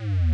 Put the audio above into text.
you